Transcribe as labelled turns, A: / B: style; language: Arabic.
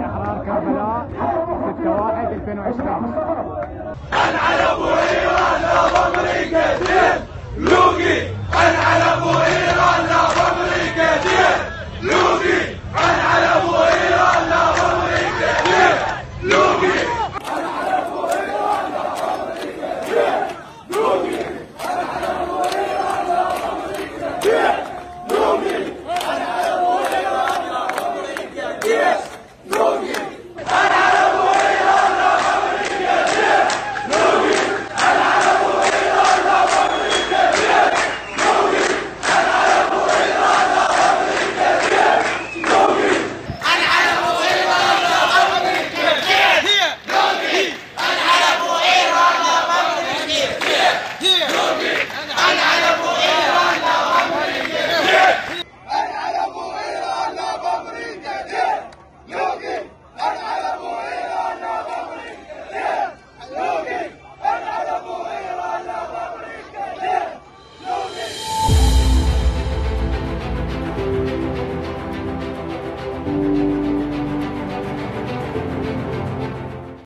A: احرار كربلاء 6 1 2020
B: العلم وإيران لا ضمري كثير لوقي العلم وإيران لا yeah. أنا على فوق